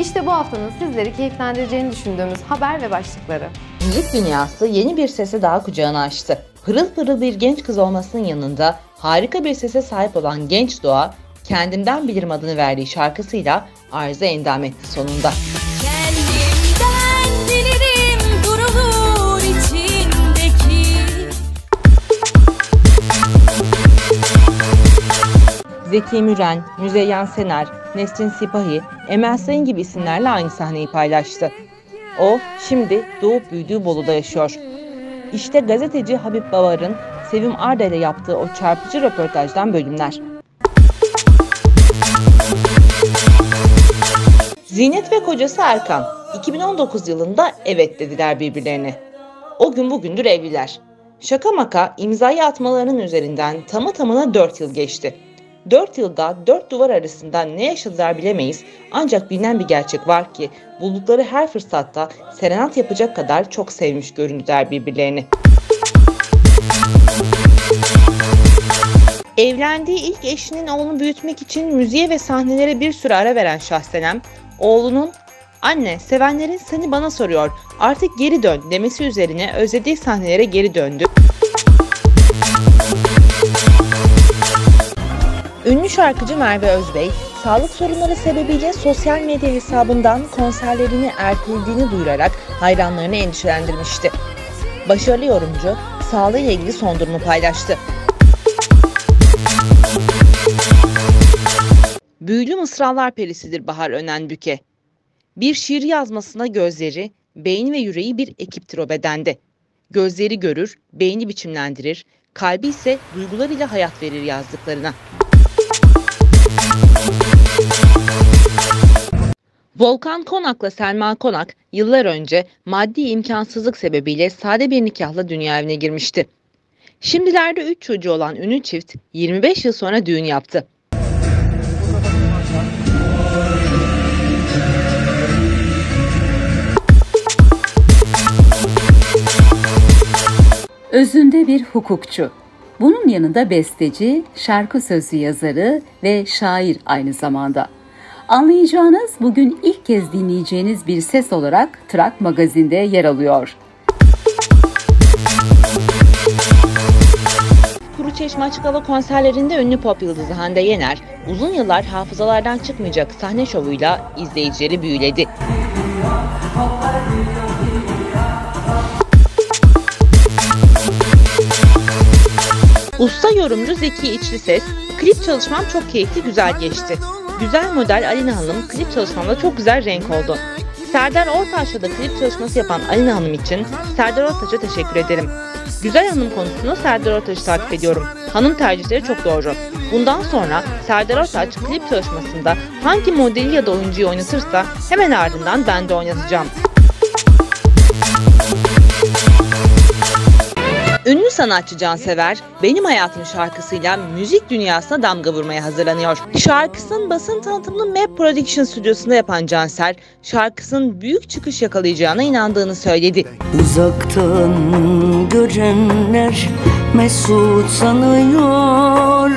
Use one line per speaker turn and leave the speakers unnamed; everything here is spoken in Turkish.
İşte bu haftanın sizleri keyiflendireceğini düşündüğümüz haber ve başlıkları.
Müzik dünyası yeni bir sese daha kucağını açtı. Pırıl pırıl bir genç kız olmasının yanında harika bir sese sahip olan genç Doğa, Kendimden Bilirim adını verdiği şarkısıyla arıza endam etti sonunda.
Kendimden
Zeki Müren, Müzeyyen Sener, Nesrin Sipahi, Emel Sayın gibi isimlerle aynı sahneyi paylaştı. O şimdi doğup büyüdüğü Bolu'da yaşıyor. İşte gazeteci Habib Bavar'ın Sevim Arda ile yaptığı o çarpıcı röportajdan bölümler. Zinet ve kocası Erkan 2019 yılında evet dediler birbirlerine. O gün bugündür evliler. Şaka maka imzayı atmalarının üzerinden tamı tamına 4 yıl geçti. 4 yılda 4 duvar arasında ne yaşadılar bilemeyiz ancak bilinen bir gerçek var ki buldukları her fırsatta serenat yapacak kadar çok sevmiş göründüler birbirlerini. Evlendiği ilk eşinin oğlunu büyütmek için müziğe ve sahnelere bir süre ara veren Şahsenem, oğlunun anne sevenlerin seni bana soruyor artık geri dön demesi üzerine özlediği sahnelere geri döndü. Şarkıcı Merve Özbey, sağlık sorunları sebebiyle sosyal medya hesabından konserlerini ertelediğini duyurarak hayranlarını endişelendirmişti. Başarılı yorumcu, sağlığıyla ilgili son durumu paylaştı. Büyülü mısralar perisidir Bahar Önenbüke. Bir şiir yazmasına gözleri, beyni ve yüreği bir ekiptir o bedende. Gözleri görür, beyni biçimlendirir, kalbi ise duygularıyla hayat verir yazdıklarına. Volkan Konak'la Selma Konak yıllar önce maddi imkansızlık sebebiyle sade bir nikahla dünya evine girmişti. Şimdilerde 3 çocuğu olan ünlü çift 25 yıl sonra düğün yaptı.
Özünde bir hukukçu. Bunun yanında besteci, şarkı sözü yazarı ve şair aynı zamanda. Anlayacağınız bugün ilk kez dinleyeceğiniz bir ses olarak Trak Magazin'de yer alıyor.
Çeşme Açık Hava konserlerinde ünlü pop yıldızı Hande Yener, uzun yıllar hafızalardan çıkmayacak sahne şovuyla izleyicileri büyüledi. Usta yorumcu Zeki İçli Ses, klip çalışmam çok keyifli güzel geçti. Güzel model Alina Hanım klip çalışmamda çok güzel renk oldu. Serdar Ortaç'la da klip çalışması yapan Alina Hanım için Serdar Ortaç'a teşekkür ederim. Güzel Hanım konusunda Serdar Ortaç'ı takip ediyorum. Hanım tercihleri çok doğru. Bundan sonra Serdar Ortaç klip çalışmasında hangi modeli ya da oyuncuyu oynatırsa hemen ardından ben de oynatacağım. Ünlü sanatçı Cansever, Benim Hayatım şarkısıyla müzik dünyasına damga vurmaya hazırlanıyor. Şarkısının basın tanıtımını Map Production stüdyosunda yapan Canser, şarkısının büyük çıkış yakalayacağına inandığını söyledi.
Uzaktan görenler mesut sanıyor